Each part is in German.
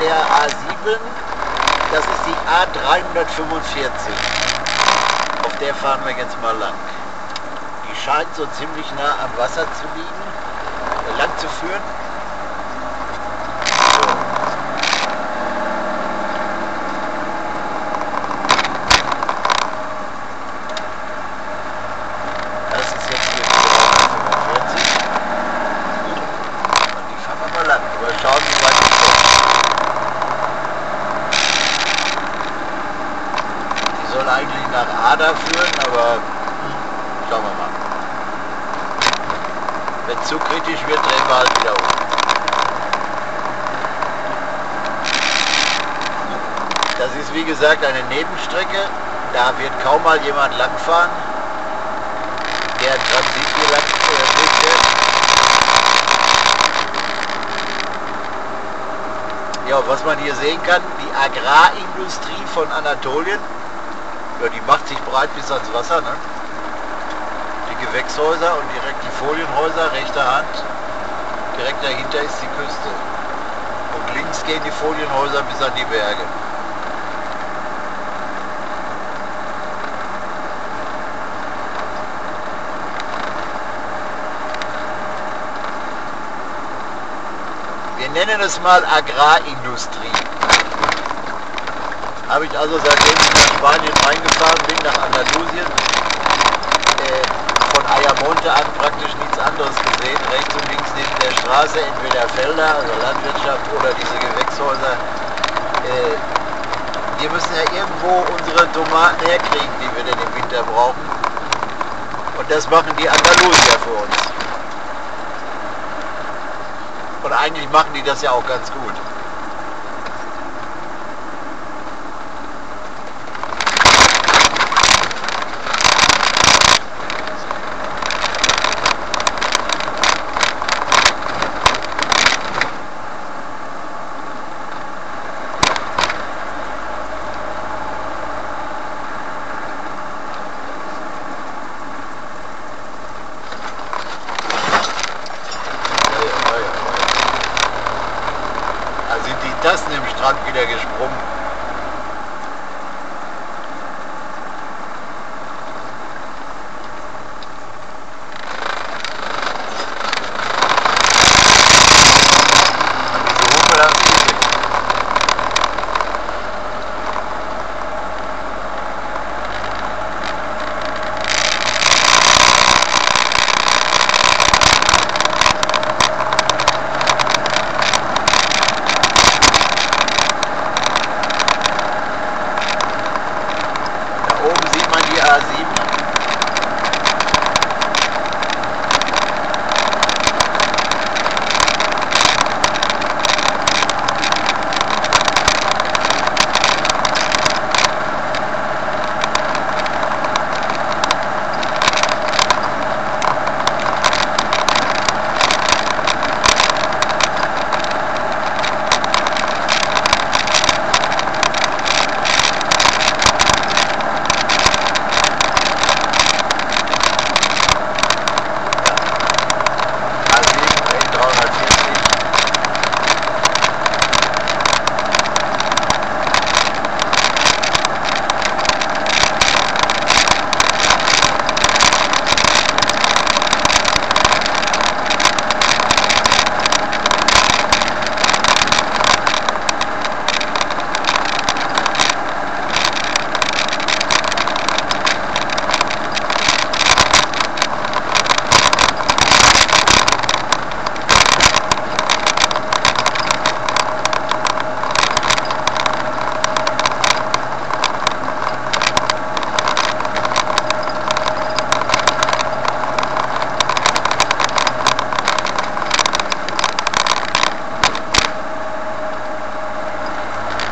der A7. Das ist die A345. Auf der fahren wir jetzt mal lang. Die scheint so ziemlich nah am Wasser zu liegen, äh, lang zu führen. Das ist jetzt hier die 345. Und die fahren wir mal lang. Mal schauen, wie weit die kommt. Die soll eigentlich nach Ada führen, aber schauen wir mal. Wenn es zu kritisch wird, drehen wir halt wieder um. Das ist wie gesagt eine Nebenstrecke. Da wird kaum mal jemand langfahren, der Transit hier lang. Ja, was man hier sehen kann, die Agrarindustrie von Anatolien, ja, die macht sich breit bis ans Wasser. Ne? Die Gewächshäuser und direkt die Folienhäuser, rechter Hand, direkt dahinter ist die Küste. Und links gehen die Folienhäuser bis an die Berge. Wir nennen es mal Agrarindustrie. Habe ich also seitdem ich nach Spanien reingefahren bin, nach Andalusien, äh, von Ayamonte an praktisch nichts anderes gesehen. Rechts und links neben der Straße entweder Felder, also Landwirtschaft oder diese Gewächshäuser. Äh, wir müssen ja irgendwo unsere Tomaten herkriegen, die wir denn im Winter brauchen. Und das machen die Andalusier für uns. Und eigentlich machen die das ja auch ganz gut. Ja, ja, ja, ja. Da sind die Tassen im Strand wieder gesprungen. अराजीब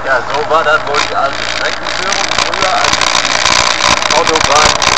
Ja, so war dann wohl die alte Streckenführung früher, als die Autobahn